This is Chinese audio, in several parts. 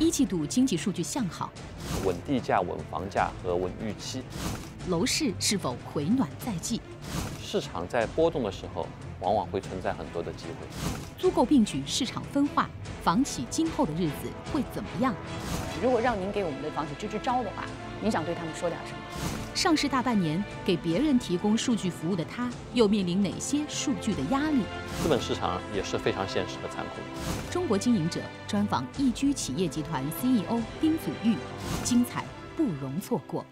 一季度经济数据向好，稳地价、稳房价和稳预期。楼市是否回暖在即？市场在波动的时候，往往会存在很多的机会。租购并举，市场分化，房企今后的日子会怎么样？如果让您给我们的房企支支招的话，您想对他们说点什么？上市大半年，给别人提供数据服务的他，又面临哪些数据的压力？资本市场也是非常现实和残酷。中国经营者专访易居企业集团 CEO 丁祖昱，精彩不容错过。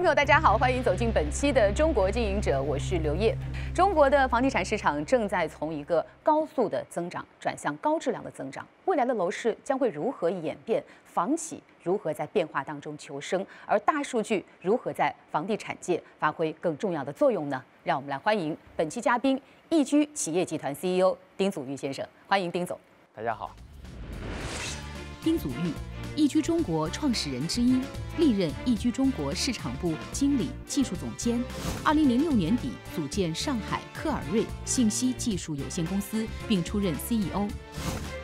朋友，大家好，欢迎走进本期的《中国经营者》，我是刘烨。中国的房地产市场正在从一个高速的增长转向高质量的增长，未来的楼市将会如何演变？房企如何在变化当中求生？而大数据如何在房地产界发挥更重要的作用呢？让我们来欢迎本期嘉宾易居企业集团 CEO 丁祖昱先生，欢迎丁总。大家好，丁祖昱，易居中国创始人之一，历任易居中国市场部经理、技术总监。二零零六年底组建上海科尔瑞信息技术有限公司，并出任 CEO。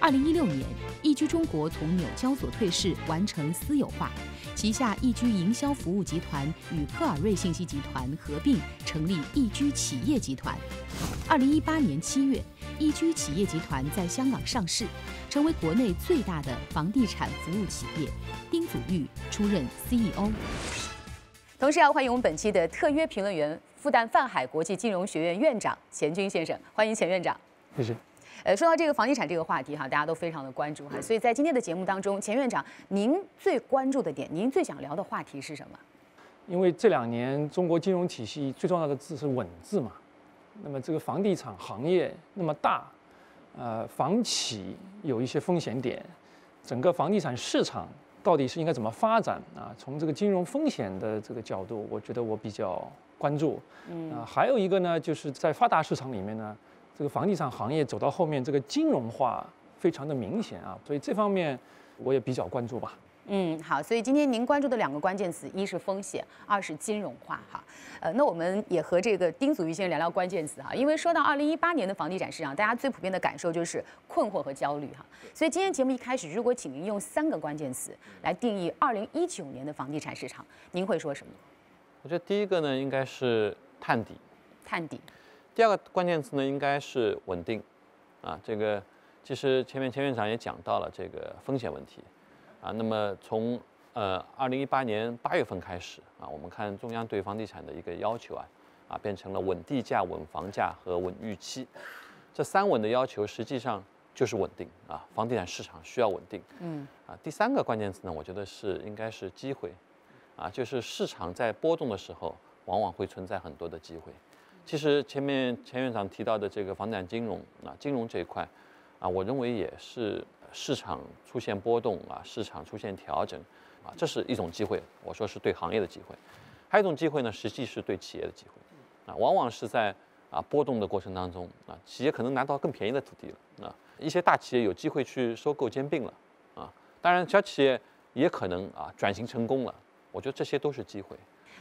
二零一六年，易居中国从纽交所退市，完成私有化，旗下易居营销服务集团与科尔瑞信息集团合并，成立易居企业集团。二零一八年七月，易居企业集团在香港上市，成为国内最大的房地产服务企业。丁祖昱出任 CEO。同时要欢迎我们本期的特约评论员，复旦泛海国际金融学院院长钱军先生，欢迎钱院长。谢谢。呃，说到这个房地产这个话题哈，大家都非常的关注哈，所以在今天的节目当中，钱院长，您最关注的点，您最想聊的话题是什么？因为这两年中国金融体系最重要的字是“稳”字嘛，那么这个房地产行业那么大，呃，房企有一些风险点，整个房地产市场到底是应该怎么发展啊？从这个金融风险的这个角度，我觉得我比较关注。嗯，啊，还有一个呢，就是在发达市场里面呢，这个房地产行业走到后面，这个金融化非常的明显啊，所以这方面我也比较关注吧。嗯，好，所以今天您关注的两个关键词，一是风险，二是金融化哈。呃，那我们也和这个丁祖昱先生聊聊关键词哈，因为说到二零一八年的房地产市场，大家最普遍的感受就是困惑和焦虑哈。所以今天节目一开始，如果请您用三个关键词来定义二零一九年的房地产市场，您会说什么？我觉得第一个呢应该是探底，探底。第二个关键词呢应该是稳定，啊，这个其实前面钱院长也讲到了这个风险问题。啊，那么从呃二零一八年八月份开始啊，我们看中央对房地产的一个要求啊，啊变成了稳地价、稳房价和稳预期，这三稳的要求实际上就是稳定啊，房地产市场需要稳定。嗯。啊，第三个关键词呢，我觉得是应该是机会，啊，就是市场在波动的时候，往往会存在很多的机会。其实前面钱院长提到的这个房地产金融啊，金融这一块，啊，我认为也是。市场出现波动啊，市场出现调整，啊，这是一种机会。我说是对行业的机会，还有一种机会呢，实际是对企业的机会，啊，往往是在啊波动的过程当中，啊，企业可能拿到更便宜的土地了，啊，一些大企业有机会去收购兼并了，啊，当然小企业也可能啊转型成功了，我觉得这些都是机会。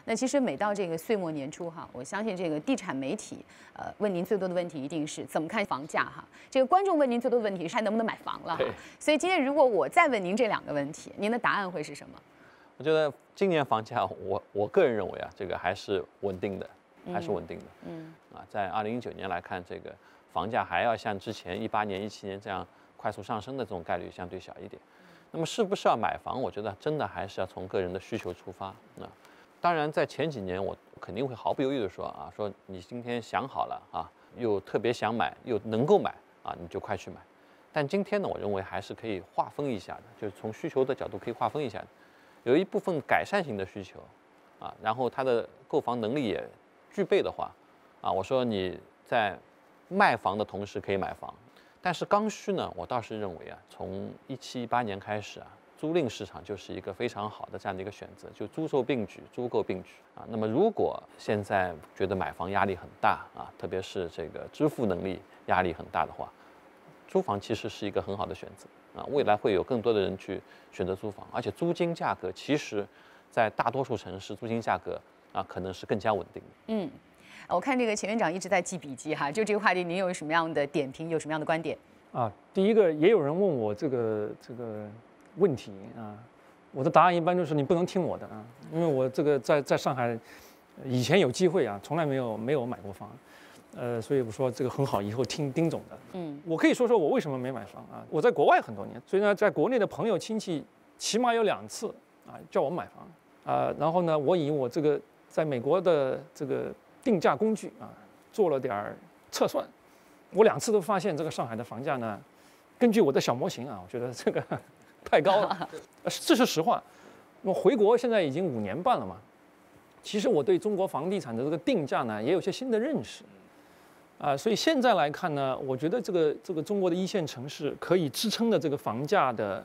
那其实每到这个岁末年初哈，我相信这个地产媒体呃问您最多的问题一定是怎么看房价哈。这个观众问您最多的问题是还能不能买房了哈。所以今天如果我再问您这两个问题，您的答案会是什么？我觉得今年房价，我我个人认为啊，这个还是稳定的，还是稳定的。嗯。啊，在二零一九年来看，这个房价还要像之前一八年、一七年这样快速上升的这种概率相对小一点。那么是不是要买房？我觉得真的还是要从个人的需求出发啊。当然，在前几年，我肯定会毫不犹豫地说啊，说你今天想好了啊，又特别想买，又能够买啊，你就快去买。但今天呢，我认为还是可以划分一下的，就是从需求的角度可以划分一下。有一部分改善型的需求，啊，然后它的购房能力也具备的话，啊，我说你在卖房的同时可以买房。但是刚需呢，我倒是认为啊，从一七一八年开始啊，租赁市场就是一个非常好的这样的一个选择，就租售并举、租购并举啊。那么如果现在觉得买房压力很大啊，特别是这个支付能力压力很大的话，租房其实是一个很好的选择啊。未来会有更多的人去选择租房，而且租金价格其实，在大多数城市租金价格啊，可能是更加稳定的。嗯。我看这个钱院长一直在记笔记哈，就这个话题，您有什么样的点评？有什么样的观点？啊，第一个也有人问我这个这个问题啊，我的答案一般就是你不能听我的啊，因为我这个在在上海以前有机会啊，从来没有没有买过房，呃，所以我说这个很好，以后听丁总的。嗯，我可以说说我为什么没买房啊？我在国外很多年，所以呢，在国内的朋友亲戚起码有两次啊叫我买房啊，然后呢，我以我这个在美国的这个。定价工具啊，做了点儿测算，我两次都发现这个上海的房价呢，根据我的小模型啊，我觉得这个太高了，这是实话。那么回国现在已经五年半了嘛，其实我对中国房地产的这个定价呢，也有些新的认识，啊，所以现在来看呢，我觉得这个这个中国的一线城市可以支撑的这个房价的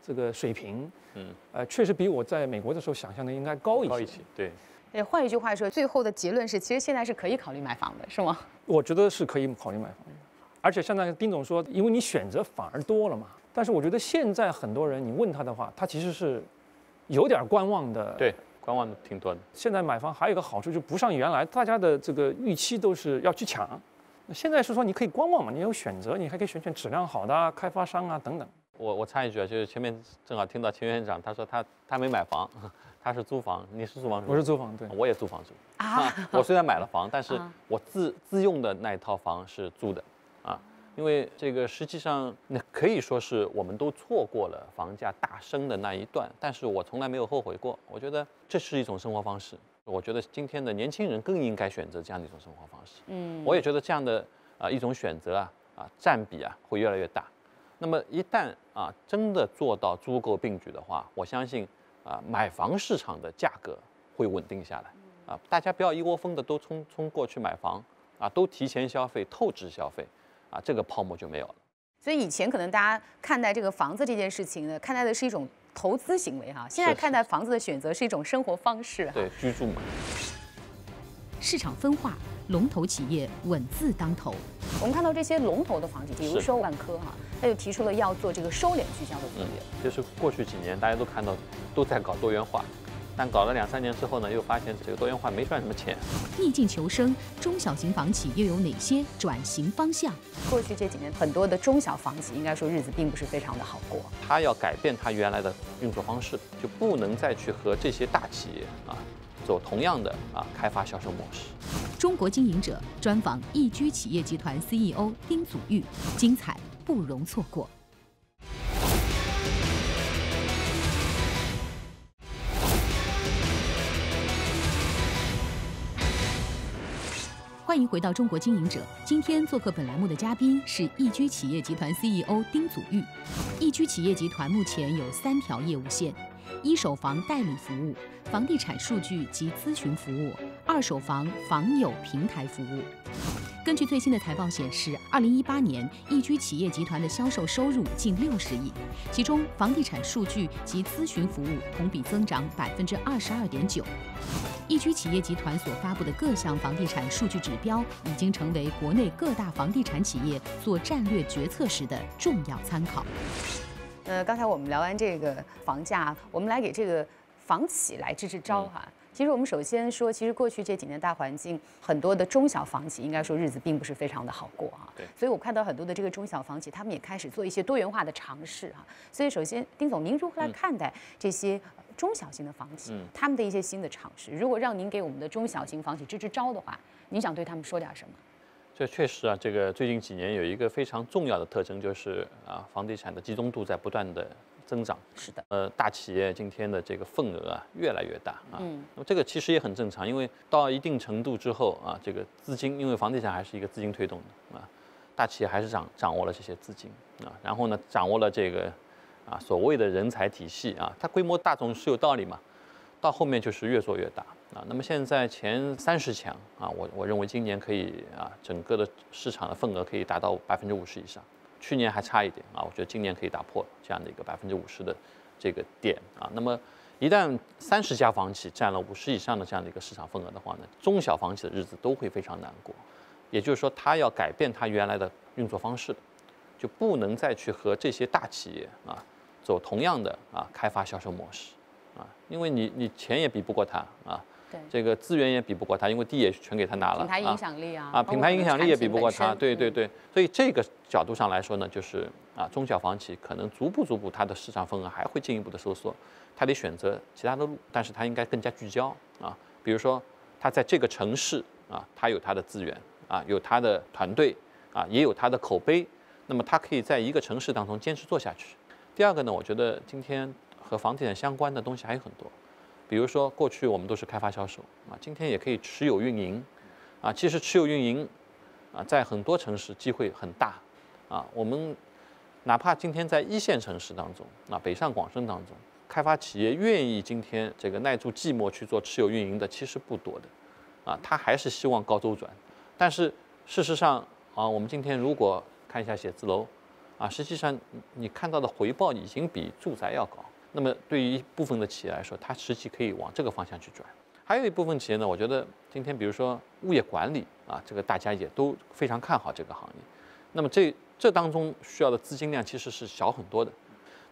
这个水平，嗯，呃，确实比我在美国的时候想象的应该高一些，高一些，对。哎，换一句话说，最后的结论是，其实现在是可以考虑买房的，是吗？我觉得是可以考虑买房的，而且现在丁总说，因为你选择反而多了嘛。但是我觉得现在很多人，你问他的话，他其实是有点观望的。对，观望的挺多的。现在买房还有一个好处，就不像原来大家的这个预期都是要去抢，现在是说你可以观望嘛，你有选择，你还可以选选质量好的开发商啊等等。我我插一句啊，就是前面正好听到秦院长他说他他没买房。他是租房，你是租房？我是租房，对，我也租房住啊。我虽然买了房，但是我自自用的那一套房是租的啊。因为这个实际上那可以说是我们都错过了房价大升的那一段，但是我从来没有后悔过。我觉得这是一种生活方式，我觉得今天的年轻人更应该选择这样的一种生活方式。嗯，我也觉得这样的啊一种选择啊啊占比啊会越来越大。那么一旦啊真的做到租购并举的话，我相信。啊，买房市场的价格会稳定下来，啊，大家不要一窝蜂的都冲冲过去买房，啊，都提前消费、透支消费，啊，这个泡沫就没有了。所以以前可能大家看待这个房子这件事情呢，看待的是一种投资行为哈，现在看待房子的选择是一种生活方式。对，居住嘛。市场分化，龙头企业稳字当头。我们看到这些龙头的房企，比如说万科哈，他就提出了要做这个收敛聚焦的策略。就是过去几年大家都看到都在搞多元化，但搞了两三年之后呢，又发现这个多元化没赚什么钱。逆境求生，中小型房企又有哪些转型方向？过去这几年，很多的中小房企应该说日子并不是非常的好过。他要改变他原来的运作方式，就不能再去和这些大企业啊。走同样的啊开发销售模式。中国经营者专访易居企业集团 CEO 丁祖玉，精彩不容错过。欢迎回到中国经营者。今天做客本栏目的嘉宾是易居企业集团 CEO 丁祖玉。易居企业集团目前有三条业务线。一手房代理服务、房地产数据及咨询服务、二手房房友平台服务。根据最新的财报显示，二零一八年易居企业集团的销售收入近六十亿，其中房地产数据及咨询服务同比增长百分之二十二点九。易居企业集团所发布的各项房地产数据指标，已经成为国内各大房地产企业做战略决策时的重要参考。呃，刚才我们聊完这个房价，我们来给这个房企来支支招哈。其实我们首先说，其实过去这几年大环境，很多的中小房企应该说日子并不是非常的好过啊。对。所以我看到很多的这个中小房企，他们也开始做一些多元化的尝试啊。所以首先，丁总，您如何来看待这些中小型的房企，他们的一些新的尝试？如果让您给我们的中小型房企支支招的话，您想对他们说点什么？这确实啊，这个最近几年有一个非常重要的特征，就是啊，房地产的集中度在不断的增长。是的，呃，大企业今天的这个份额啊越来越大啊。嗯。那么这个其实也很正常，因为到一定程度之后啊，这个资金，因为房地产还是一个资金推动的啊，大企业还是掌掌握了这些资金啊，然后呢，掌握了这个啊所谓的人才体系啊，它规模大总是有道理嘛，到后面就是越做越大啊。那么现在前三十强啊，我我认为今年可以啊，整个的市场的份额可以达到百分之五十以上。去年还差一点啊，我觉得今年可以打破这样的一个百分之五十的这个点啊。那么一旦三十家房企占了五十以上的这样的一个市场份额的话呢，中小房企的日子都会非常难过。也就是说，它要改变它原来的运作方式，就不能再去和这些大企业啊走同样的啊开发销售模式啊，因为你你钱也比不过他啊。这个资源也比不过他，因为地也全给他拿了。品牌影响力啊，啊，品牌影响力也比不过他。对对对，所以这个角度上来说呢，就是啊，中小房企可能逐步逐步它的市场份额还会进一步的收缩，它得选择其他的路，但是它应该更加聚焦啊。比如说，它在这个城市啊，它有它的资源啊，有它的团队啊，也有它的口碑，那么它可以在一个城市当中坚持做下去。第二个呢，我觉得今天和房地产相关的东西还有很多。比如说，过去我们都是开发销售啊，今天也可以持有运营，啊，其实持有运营，啊，在很多城市机会很大，啊，我们哪怕今天在一线城市当中，啊，北上广深当中，开发企业愿意今天这个耐住寂寞去做持有运营的其实不多的，啊，他还是希望高周转，但是事实上啊，我们今天如果看一下写字楼，啊，实际上你看到的回报已经比住宅要高。那么对于一部分的企业来说，它实际可以往这个方向去转。还有一部分企业呢，我觉得今天比如说物业管理啊，这个大家也都非常看好这个行业。那么这这当中需要的资金量其实是小很多的。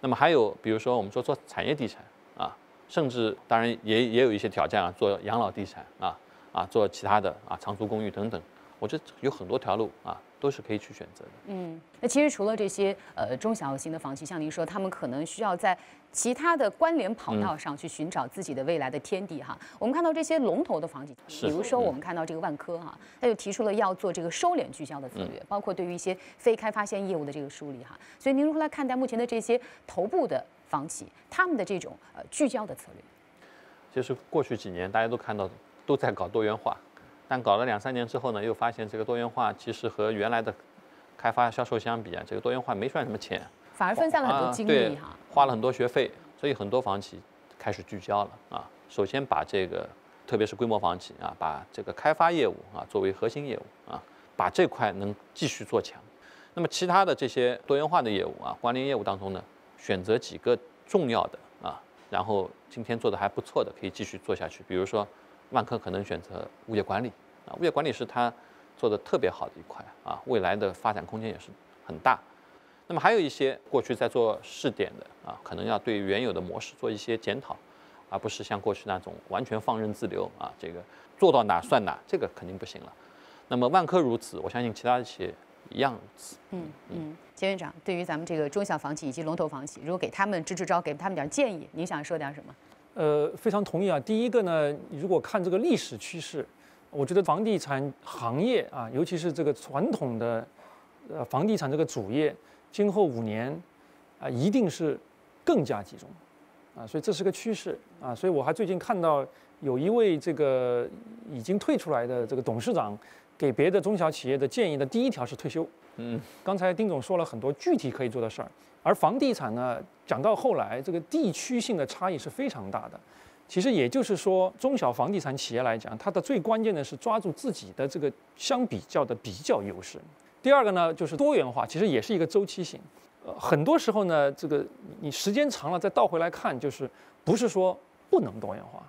那么还有比如说我们说做产业地产啊，甚至当然也也有一些挑战啊，做养老地产啊啊，做其他的啊长租公寓等等。我觉得有很多条路啊，都是可以去选择的。嗯，那其实除了这些呃中小型的房企，像您说，他们可能需要在其他的关联跑道上去寻找自己的未来的天地哈。我们看到这些龙头的房企，比如说我们看到这个万科哈，他就提出了要做这个收敛聚焦的策略，包括对于一些非开发线业务的这个梳理哈。所以您如何来看待目前的这些头部的房企，他们的这种呃聚焦的策略？就是过去几年大家都看到都在搞多元化。但搞了两三年之后呢，又发现这个多元化其实和原来的开发销售相比啊，这个多元化没赚什么钱，反而分散了很多精力哈，花了很多学费，所以很多房企开始聚焦了啊。首先把这个，特别是规模房企啊，把这个开发业务啊作为核心业务啊，把这块能继续做强。那么其他的这些多元化的业务啊，关联业务当中呢，选择几个重要的啊，然后今天做的还不错的，可以继续做下去。比如说。万科可能选择物业管理啊，物业管理是它做的特别好的一块啊，未来的发展空间也是很大。那么还有一些过去在做试点的啊，可能要对原有的模式做一些检讨，而不是像过去那种完全放任自流啊，这个做到哪算哪，这个肯定不行了。那么万科如此，我相信其他的企业一样。嗯嗯，钱院长，对于咱们这个中小房企以及龙头房企，如果给他们支支招，给他们点建议，您想说点什么？呃，非常同意啊。第一个呢，如果看这个历史趋势，我觉得房地产行业啊，尤其是这个传统的呃房地产这个主业，今后五年啊，一定是更加集中啊，所以这是个趋势啊。所以我还最近看到有一位这个已经退出来的这个董事长给别的中小企业的建议的第一条是退休。嗯，刚才丁总说了很多具体可以做的事儿。而房地产呢，讲到后来，这个地区性的差异是非常大的。其实也就是说，中小房地产企业来讲，它的最关键的是抓住自己的这个相比较的比较优势。第二个呢，就是多元化，其实也是一个周期性。呃，很多时候呢，这个你时间长了再倒回来看，就是不是说不能多元化，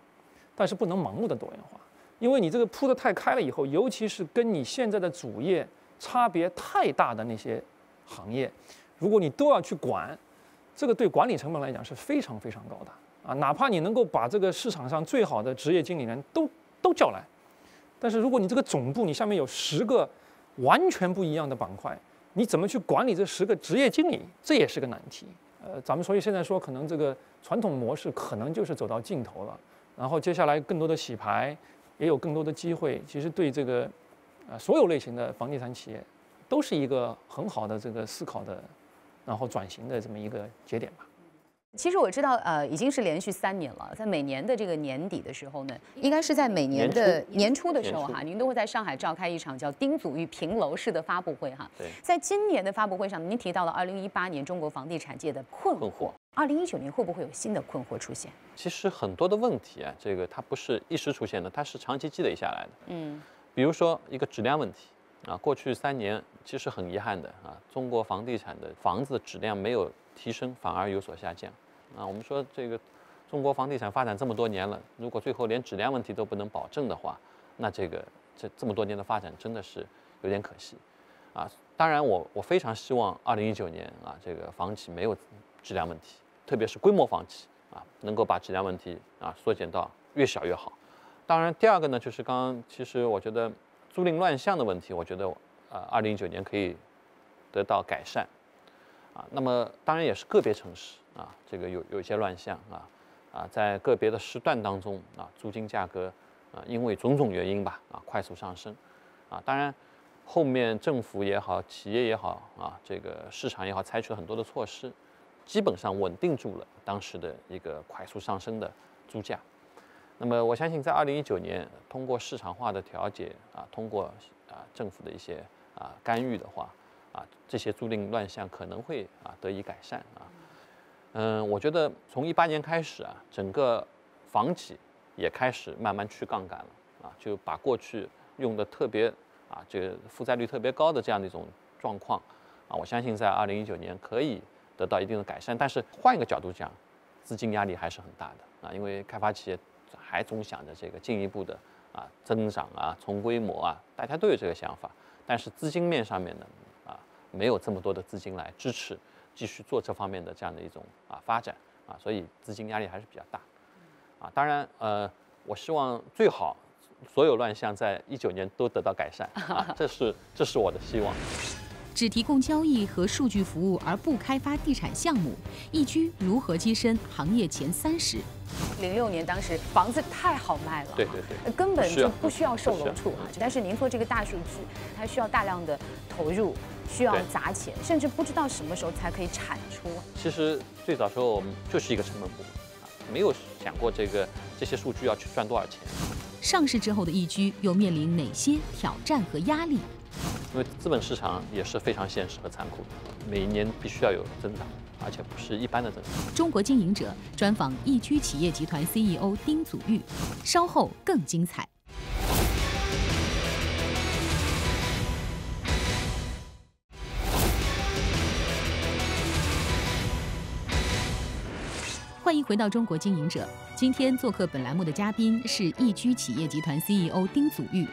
但是不能盲目的多元化，因为你这个铺的太开了以后，尤其是跟你现在的主业差别太大的那些行业。如果你都要去管，这个对管理成本来讲是非常非常高的啊！哪怕你能够把这个市场上最好的职业经理人都都叫来，但是如果你这个总部你下面有十个完全不一样的板块，你怎么去管理这十个职业经理？这也是个难题。呃，咱们所以现在说，可能这个传统模式可能就是走到尽头了。然后接下来更多的洗牌，也有更多的机会。其实对这个呃所有类型的房地产企业，都是一个很好的这个思考的。然后转型的这么一个节点吧。其实我知道，呃，已经是连续三年了，在每年的这个年底的时候呢，应该是在每年的年初的时候哈，您都会在上海召开一场叫“丁祖玉平楼式”的发布会哈。对。在今年的发布会上，您提到了二零一八年中国房地产界的困惑。二零一九年会不会有新的困惑出现？其实很多的问题啊，这个它不是一时出现的，它是长期积累下来的。嗯，比如说一个质量问题啊，过去三年其实很遗憾的啊，中国房地产的房子质量没有提升，反而有所下降。啊，我们说这个中国房地产发展这么多年了，如果最后连质量问题都不能保证的话，那这个这这么多年的发展真的是有点可惜。啊，当然我我非常希望二零一九年啊，这个房企没有质量问题，特别是规模房企啊，能够把质量问题啊缩减到越小越好。当然，第二个呢，就是刚刚其实我觉得租赁乱象的问题，我觉得呃二零一九年可以得到改善。啊，那么当然也是个别城市啊，这个有有一些乱象啊啊，在个别的时段当中啊，租金价格啊因为种种原因吧啊快速上升啊，当然后面政府也好，企业也好啊，这个市场也好，采取了很多的措施，基本上稳定住了当时的一个快速上升的租价。那么我相信，在二零一九年通过市场化的调节啊，通过啊政府的一些啊干预的话。啊，这些租赁乱象可能会啊得以改善啊。嗯，我觉得从一八年开始啊，整个房企也开始慢慢去杠杆了啊，就把过去用的特别啊这个负债率特别高的这样的一种状况啊，我相信在二零一九年可以得到一定的改善。但是换一个角度讲，资金压力还是很大的啊，因为开发企业还总想着这个进一步的啊增长啊，从规模啊，大家都有这个想法，但是资金面上面呢？没有这么多的资金来支持继续做这方面的这样的一种啊发展啊，所以资金压力还是比较大啊。当然，呃，我希望最好所有乱象在一九年都得到改善啊，这是这是我的希望。只提供交易和数据服务而不开发地产项目，易居如何跻身行业前三十？零六年当时房子太好卖了，对对对，根本就不需要售楼处啊。但是您做这个大数据，它需要大量的投入。需要砸钱，甚至不知道什么时候才可以产出。其实最早时候我们就是一个成本部门啊，没有想过这个这些数据要去赚多少钱。上市之后的易居又面临哪些挑战和压力？因为资本市场也是非常现实和残酷的，每一年必须要有增长，而且不是一般的增长。中国经营者专访易居企业集团 CEO 丁祖玉，稍后更精彩。欢迎回到中国经营者。今天做客本栏目的嘉宾是易居企业集团 CEO 丁祖玉，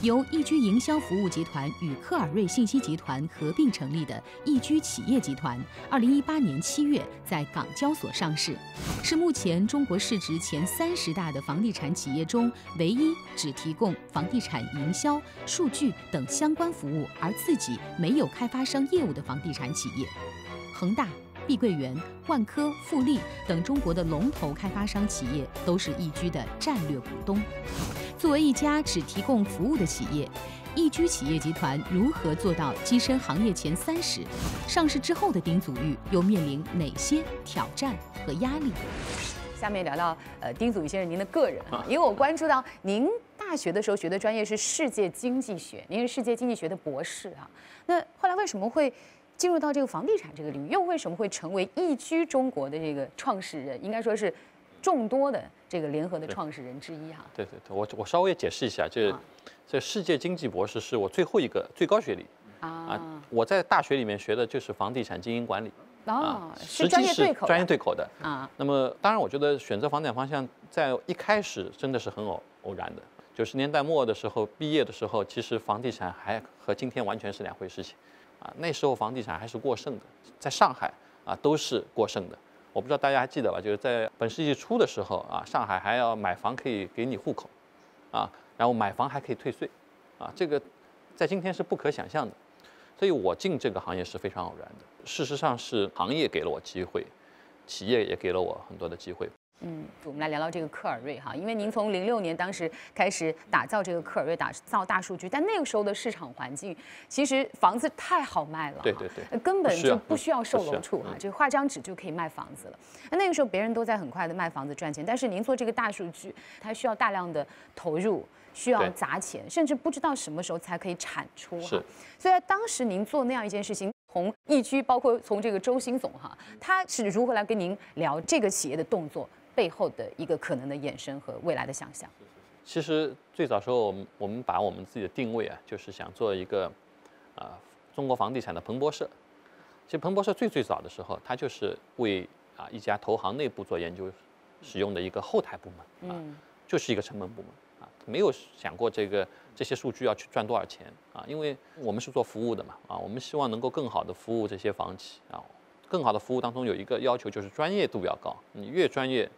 由易居营销服务集团与科尔瑞信息集团合并成立的易居企业集团，二零一八年七月在港交所上市，是目前中国市值前三十大的房地产企业中唯一只提供房地产营销、数据等相关服务而自己没有开发商业务的房地产企业。恒大。碧桂园、万科、富力等中国的龙头开发商企业都是易居的战略股东。作为一家只提供服务的企业，易居企业集团如何做到跻身行业前三十？上市之后的丁祖玉又面临哪些挑战和压力？下面聊聊呃，丁祖玉先生您的个人啊，因为我关注到您大学的时候学的专业是世界经济学，您是世界经济学的博士啊。那后来为什么会？进入到这个房地产这个领域，又为什么会成为易居中国的这个创始人？应该说是众多的这个联合的创始人之一哈。对对对，我我稍微解释一下，这这世界经济博士是我最后一个最高学历啊。我在大学里面学的就是房地产经营管理啊，是专业对口专业对口的啊。那么当然，我觉得选择房地产方向在一开始真的是很偶偶然的。九十年代末的时候毕业的时候，其实房地产还和今天完全是两回事情。啊，那时候房地产还是过剩的，在上海啊都是过剩的。我不知道大家还记得吧？就是在本世纪初的时候啊，上海还要买房可以给你户口，啊，然后买房还可以退税，啊，这个在今天是不可想象的。所以我进这个行业是非常偶然的。事实上是行业给了我机会，企业也给了我很多的机会。嗯，我们来聊聊这个科尔瑞哈，因为您从零六年当时开始打造这个科尔瑞，打造大数据，但那个时候的市场环境，其实房子太好卖了，对对对，根本就不需要售楼处啊，就画张纸就可以卖房子了。那那个时候别人都在很快的卖房子赚钱，但是您做这个大数据，它需要大量的投入，需要砸钱，甚至不知道什么时候才可以产出。哈，所以在当时您做那样一件事情，从易居，包括从这个周兴总哈，他是如何来跟您聊这个企业的动作背后的一个可能的衍生和未来的想象？其实最早时候，我们我们把我们自己的定位啊，就是想做一个啊中国房地产的彭博社。其实彭博社最最早的时候，它就是为啊一家投行内部做研究使用的一个后台部门啊，就是一个成本部门啊，没有想过这个。这些数据要去赚多少钱啊？因为我们是做服务的嘛，啊，我们希望能够更好的服务这些房企啊。更好的服务当中有一个要求就是专业度要高，你越专业，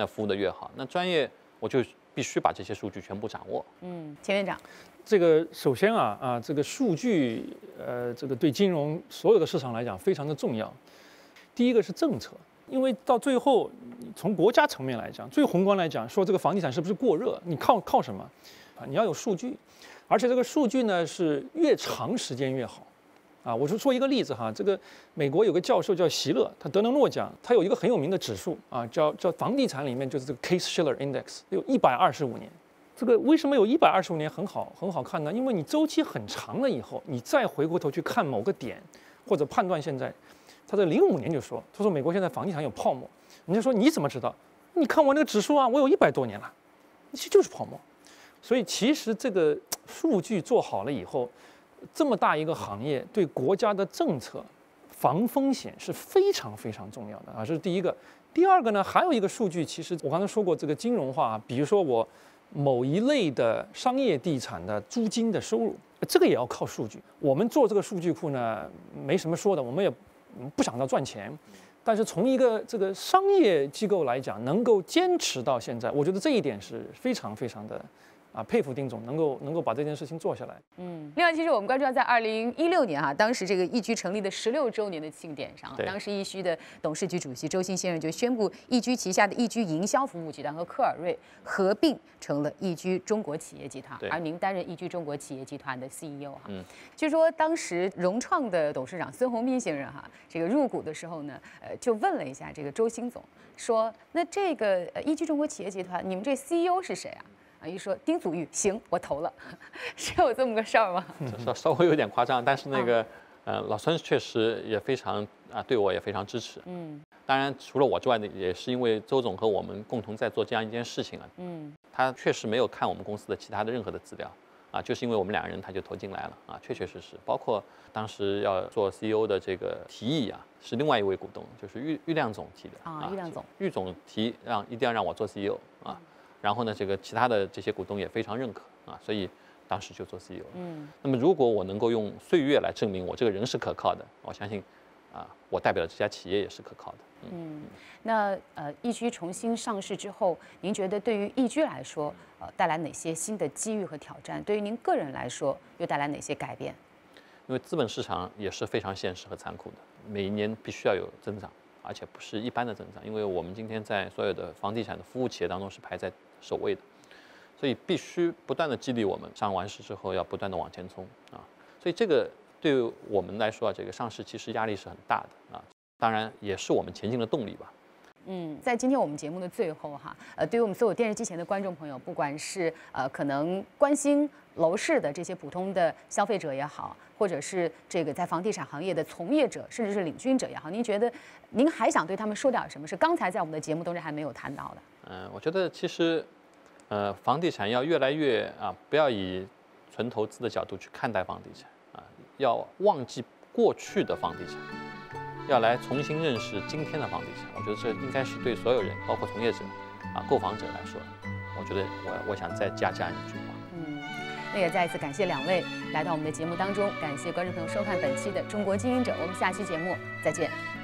那服务的越好。那专业我就必须把这些数据全部掌握。嗯，钱院长，这个首先啊啊，这个数据呃，这个对金融所有的市场来讲非常的重要。第一个是政策，因为到最后从国家层面来讲，最宏观来讲，说这个房地产是不是过热，你靠靠什么？啊，你要有数据。而且这个数据呢是越长时间越好，啊，我就说一个例子哈，这个美国有个教授叫席勒，他得了诺奖，他有一个很有名的指数啊，叫叫房地产里面就是这个 Case-Shiller Index，有一百二十五年。这个为什么有一百二十五年很好很好看呢？因为你周期很长了以后，你再回过头去看某个点或者判断现在，他在零五年就说，他说美国现在房地产有泡沫，人家说你怎么知道？你看我那个指数啊，我有一百多年了，其实就是泡沫。所以其实这个数据做好了以后，这么大一个行业对国家的政策防风险是非常非常重要的啊，这是第一个。第二个呢，还有一个数据，其实我刚才说过这个金融化，比如说我某一类的商业地产的租金的收入，这个也要靠数据。我们做这个数据库呢，没什么说的，我们也不想到赚钱，但是从一个这个商业机构来讲，能够坚持到现在，我觉得这一点是非常非常的。啊，佩服丁总能够能够把这件事情做下来。嗯，另外，其实我们关注到在二零一六年哈，当时这个易居成立的十六周年的庆典上，当时易居的董事局主席周鑫先生就宣布，易居旗下的易居营销服务集团和科尔瑞合并成了易居中国企业集团，而您担任易居中国企业集团的 CEO 哈。嗯。据说当时融创的董事长孙宏斌先生哈，这个入股的时候呢，呃，就问了一下这个周鑫总，说那这个易居中国企业集团，你们这 CEO 是谁啊？啊，一说丁祖玉行，我投了，是有这么个事儿吗？稍稍微有点夸张，但是那个，呃，老孙确实也非常啊，对我也非常支持。嗯，当然除了我之外呢，也是因为周总和我们共同在做这样一件事情啊。嗯，他确实没有看我们公司的其他的任何的资料，啊，就是因为我们两个人他就投进来了啊，确确实实，包括当时要做 CEO 的这个提议啊，是另外一位股东，就是郁郁亮总提的啊，郁亮总，郁总提让一定要让我做 CEO 啊。然后呢，这个其他的这些股东也非常认可啊，所以当时就做 CEO。嗯，那么如果我能够用岁月来证明我这个人是可靠的，我相信，啊，我代表的这家企业也是可靠的。嗯，那呃，易居重新上市之后，您觉得对于易居来说，呃，带来哪些新的机遇和挑战？对于您个人来说，又带来哪些改变？因为资本市场也是非常现实和残酷的，每一年必须要有增长，而且不是一般的增长，因为我们今天在所有的房地产的服务企业当中是排在。首位的，所以必须不断的激励我们上完市之后要不断的往前冲啊！所以这个对于我们来说啊，这个上市其实压力是很大的啊，当然也是我们前进的动力吧。嗯，在今天我们节目的最后哈，呃，对于我们所有电视机前的观众朋友，不管是呃可能关心楼市的这些普通的消费者也好，或者是这个在房地产行业的从业者，甚至是领军者也好，您觉得您还想对他们说点什么？是刚才在我们的节目当中还没有谈到的？嗯，我觉得其实，呃，房地产要越来越啊，不要以纯投资的角度去看待房地产啊，要忘记过去的房地产，要来重新认识今天的房地产。我觉得这应该是对所有人，包括从业者啊、购房者来说，我觉得我我想再加这样一句话。嗯，那也再一次感谢两位来到我们的节目当中，感谢观众朋友收看本期的《中国经营者》，我们下期节目再见。